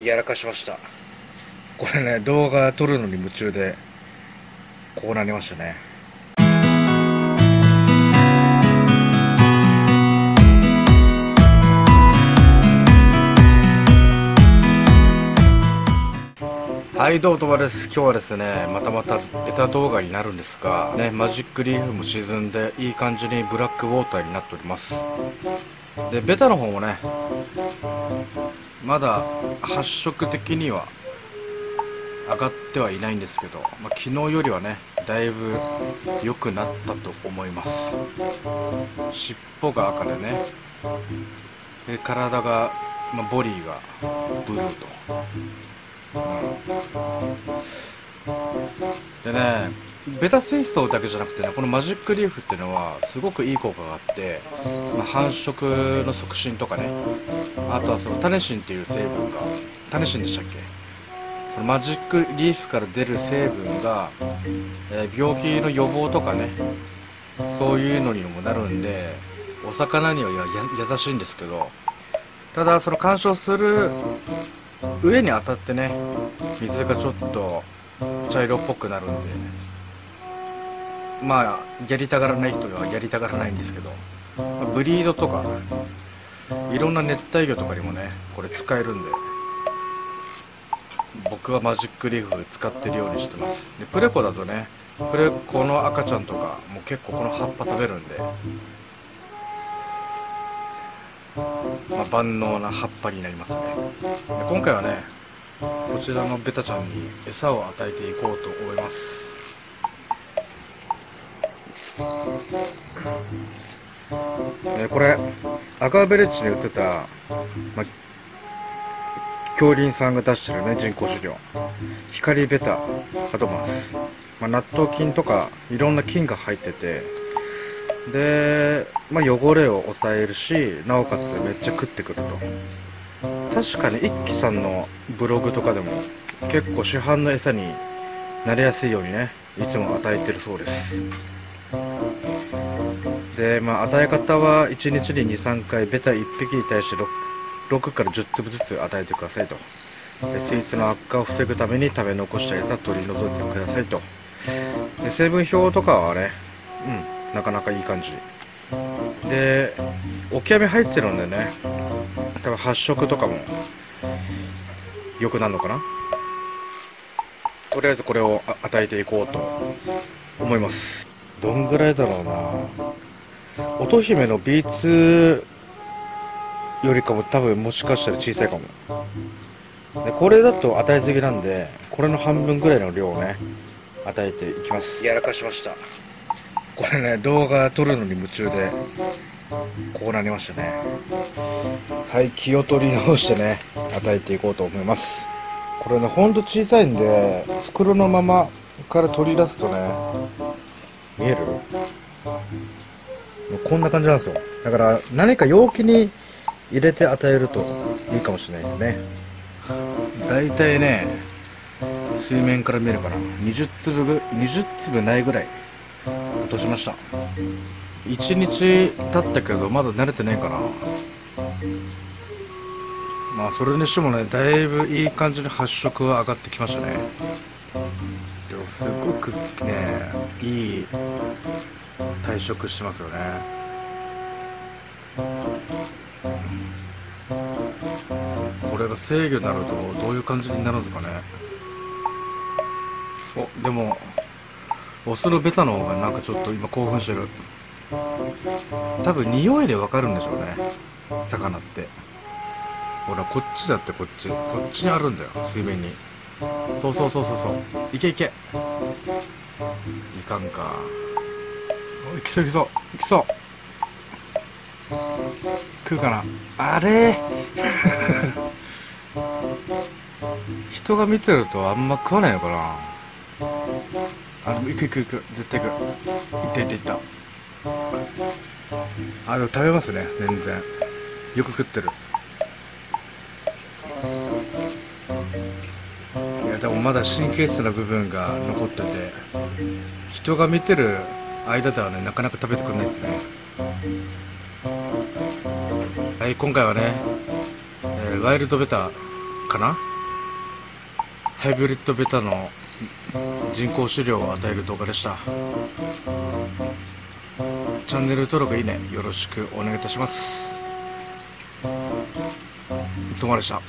やらかしました。これね動画撮るのに夢中でこうなりましたね。はいどうもともです。今日はですねまたまたベタ動画になるんですがねマジックリーフも沈んでいい感じにブラックウォーターになっております。でベタの方もねまだ発色的には上がってはいないんですけど、まあ、昨日よりはねだいぶ良くなったと思います。尻尾が赤でねで体が、まあ、ボディがブルーと、うん、でねベタスイストだけじゃなくてねこのマジックリーフっていうのはすごくいい効果があって、まあ、繁殖の促進とかねあとはそのタネシンっていう成分がタネシンでしたっけ？そのマジックリーフから出る成分が、えー、病気の予防とかねそういうのにもなるんでお魚には優しいんですけどただその干渉する上に当たってね水がちょっと茶色っぽくなるんでね。まあやりたがらない人はやりたがらないんですけどブリードとかいろんな熱帯魚とかにもねこれ使えるんで僕はマジックリーフ使ってるようにしてます。でプレコだとねプレコの赤ちゃんとかもう結構この葉っぱ食べるんで、まあ、万能な葉っぱになりますね。で今回はねこちらのベタちゃんに餌を与えていこうと思います。えこれ赤ベレッジに売ってた、ま、恐林さんが出してるね人工飼料。光ベタだと思います、ま、納豆菌とかいろんな菌が入ってて。で、ま、汚れを抑えるしなおかつめっちゃ食ってくると。確かに一輝さんのブログとかでも結構市販の餌になりやすいようにねいつも与えてるそうです。で、まあ、与え方は1日に23回ベタ1匹に対して 6, 6から10粒ずつ与えてくださいと。で水質の悪化を防ぐために食べ残した餌取り除いてくださいと。で成分表とかはねうんなかなかいい感じ。でオキアミ入ってるんでね多分発色とかも良くなるのかな。とりあえずこれを与えていこうと思います。どんぐらいだろうな。乙姫の B2 よりかも多分もしかしたら小さいかも。でこれだと与えすぎなんでこれの半分ぐらいの量をね与えていきます。やらかしました。これね動画撮るのに夢中でこうなりましたね。はい気を取り直してね与えていこうと思います。これねほんと小さいんで袋のままから取り出すとね見える？こんな感じなんですよ。だから何か容器に入れて与えるといいかもしれないですね。大体ね水面から見えるかな。20粒20粒ないぐらい落としました。1日経ったけどまだ慣れてないかな。まあそれにしてもねだいぶいい感じに発色は上がってきましたね。でもすごくねいい退職しますよね。これが制御になるとどういう感じになるんですかね。おでもオスのベタの方がなんかちょっと今興奮してる。多分匂いでわかるんでしょうね。魚って。ほらこっちだってこっち。こっちにあるんだよ。水面に。そうそうそうそうそう。いけいけ。いかんか。いきそういきそういきそう。食うかな。あれ。人が見てるとあんま食わないのかな。あでも行く行く行く。絶対行く。行った行った行った。あでも食べますね。全然。よく食ってる。もまだ神経質な部分が残ってて人が見てる間ではねなかなか食べてくれないですね。はい今回はね、えー、ワイルドベタかな？ハイブリッドベタの人工飼料を与える動画でした。チャンネル登録いいねよろしくお願いいたします。とまでした。